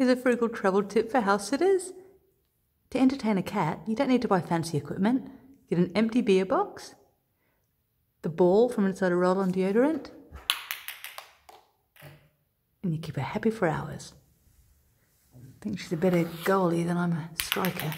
Here's a frugal travel tip for house sitters. To entertain a cat, you don't need to buy fancy equipment. Get an empty beer box, the ball from inside a roll on deodorant, and you keep her happy for hours. I think she's a better goalie than I'm a striker.